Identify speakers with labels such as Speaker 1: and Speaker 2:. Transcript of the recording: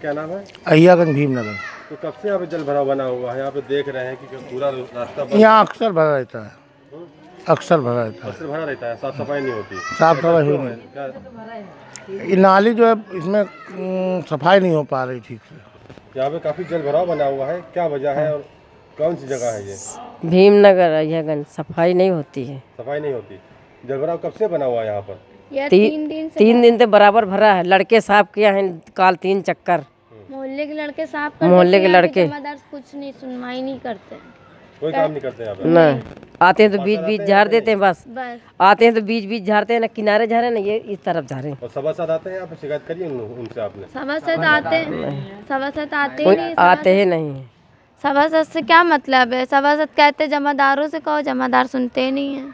Speaker 1: क्या नाम है?
Speaker 2: अहियागंज भीमनगर।
Speaker 1: तो कब से यहाँ पे जल भराव बना हुआ है? यहाँ पे देख रहे हैं कि पूरा रास्ता
Speaker 2: यहाँ अक्सर भरा रहता है। अक्सर भरा रहता है।
Speaker 1: अक्सर भरा रहता है साफ़ सफ़ाई नहीं होती।
Speaker 2: साफ़ सफ़ाई हुई नहीं। नाली जो है इसमें हम्म, सफ़ाई नहीं हो पा रही ठीक से।
Speaker 1: यहाँ पे काफ़ी जल भराव बना हुआ है। क्या वजह है और कौन सी जगह है ये?
Speaker 3: भीमनगर अहियागंज सफ़ाई नहीं होती है।
Speaker 1: सफ़ाई नहीं होती। जल भराव कब से बना हुआ है यहाँ पर?
Speaker 3: ती,
Speaker 4: तीन दिन से
Speaker 3: तीन दिन से बराबर भरा है। लड़के साफ़ किया है काल तीन चक्कर।
Speaker 4: मोहल्ले के लड़के साफ़
Speaker 3: मोहल्ले के लड़के।
Speaker 4: कुछ नहीं सुनवाई नहीं करते?
Speaker 1: कोई काम नहीं करते यहाँ पे?
Speaker 3: न। आते हैं तो बीच बीच झाड़ देते हैं बस।
Speaker 4: बस।
Speaker 3: आते हैं तो बीच बीच झाड़ते हैं ना किनारे झाड़े ना ये इस तरफ़ झाड़े
Speaker 1: और सभासद आते हैं यहाँ पे? शिकायत करिए उनसे आपने।
Speaker 4: सभासद आते सभासद आते ही नहीं
Speaker 3: आते ही नहीं।
Speaker 4: सभासद से क्या मतलब है? सभासद कहते जमादारों से कहो जमादार सुनते नहीं है।